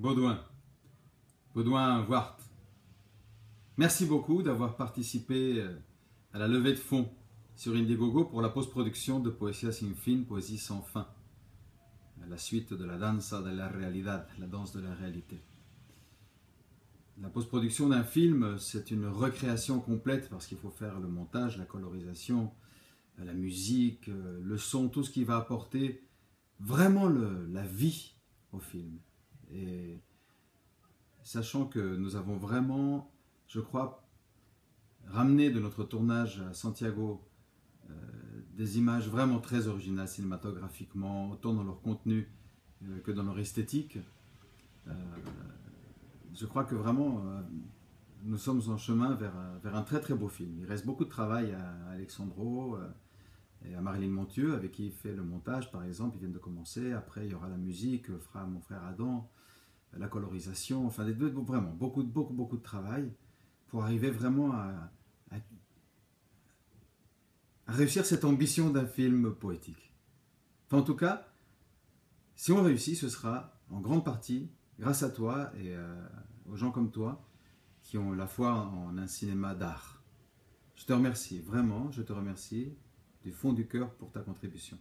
Baudouin. Baudouin Wart. Merci beaucoup d'avoir participé euh, à la levée de fonds sur Indiegogo pour la post-production de Poesía sin fin, Poésie sans fin. La suite de la danza de la realidad, la danse de la réalité. La post-production d'un film, c'est une recréation complète parce qu'il faut faire le montage, la colorisation, la musique, euh, le son, tout ce qui va apporter vraiment la vie au film. Sachant que nous avons vraiment, je crois, ramené de notre tournage à Santiago euh, des images vraiment très originales cinématographiquement, autant dans leur contenu euh, que dans leur esthétique. je crois que vraiment, nous sommes en chemin vers, vers, un très très beau film. Il reste beaucoup de travail à Alexandro et à Marilyn Montieu, avec qui il fait le montage, par exemple, ils viennent de commencer. Après, il y aura la musique, fera mon frère Adam, la colorisation, enfin, vraiment, beaucoup, beaucoup, beaucoup de travail pour arriver vraiment à, réussir cette ambition d'un film poétique. en tout cas, si on réussit, ce sera en grande partie grâce à toi et euh, aux gens comme toi qui ont la foi en un cinéma d'art. Je te remercie, vraiment, je te remercie du fond du cœur pour ta contribution.